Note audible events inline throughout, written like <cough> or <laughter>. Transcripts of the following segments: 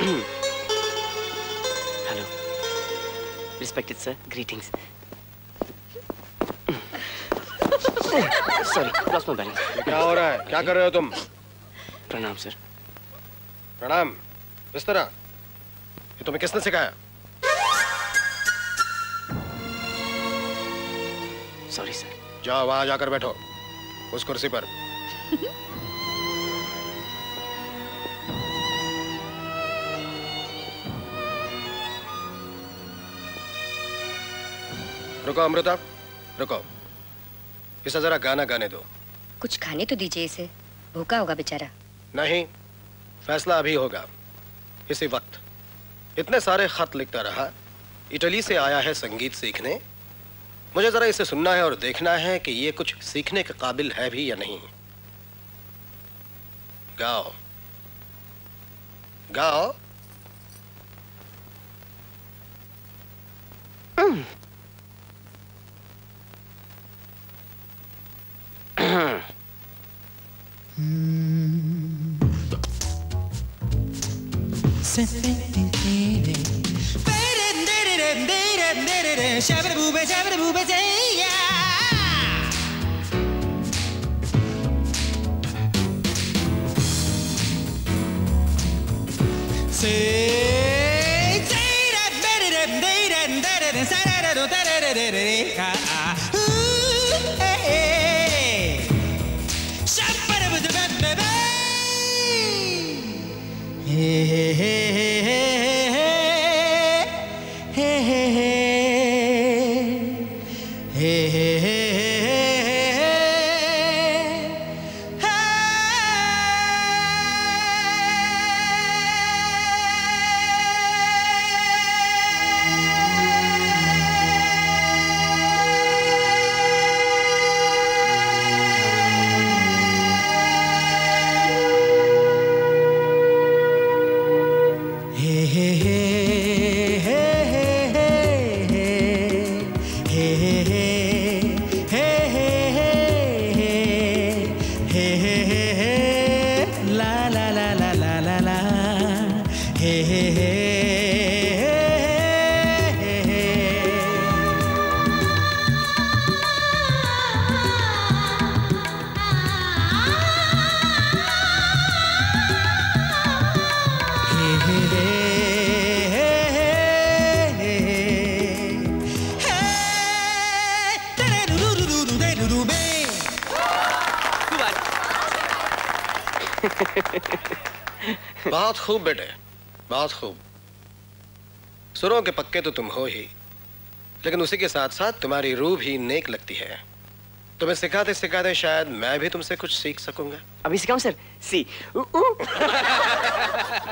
Hello respected sir greetings sorry lost my balance क्या हो रहा है? क्या कर रहे हो तुम? प्रणाम सर प्रणाम। इस तरह ये तुम्हें किसने सिखाया? सॉरी सर जाओ वहाँ जाकर बैठो उस कुर्सी पर। <laughs> रुको अमृता। रुको। इसे जरा गाना गाने दो। कुछ खाने तो दीजिए इसे। भूखा होगा बेचारा। नहीं फैसला अभी होगा। इसी वक्त। इतने सारे खत लिखता रहा। इटली से आया है संगीत सीखने। मुझे जरा इसे सुनना है और देखना है कि ये कुछ सीखने के काबिल है भी या नहीं। गाओ। गाओ। Say, say that, better than, that, that, that, that, that, that, that, that, that, that, that, hey hey hey hey हे ला ला ला ला ला ला हे हे हे। <laughs> बहुत खूब बेटे बहुत खूब। सुरों के पक्के तो तुम हो ही लेकिन उसी के साथ साथ तुम्हारी रूह भी नेक लगती है। तुम्हें सिखाते सिखाते शायद मैं भी तुमसे कुछ सीख सकूँगा। अभी सिखाऊं सर? सी। <laughs>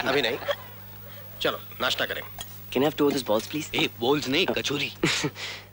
अभी नहीं। चलो नाश्ता करें। Can have two this balls please a balls नहीं कचौरी। <laughs>